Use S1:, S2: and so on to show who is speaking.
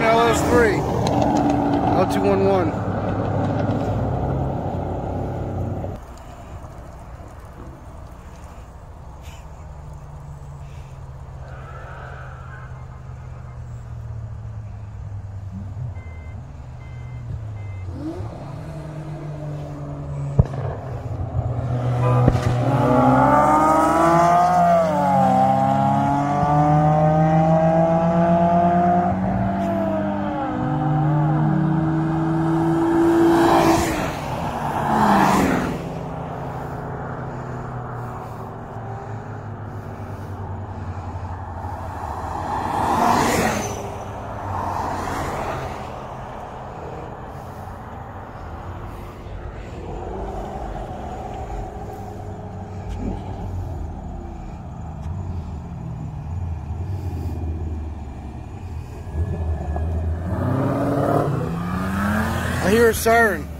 S1: LS3, L211. I hear a siren.